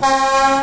Música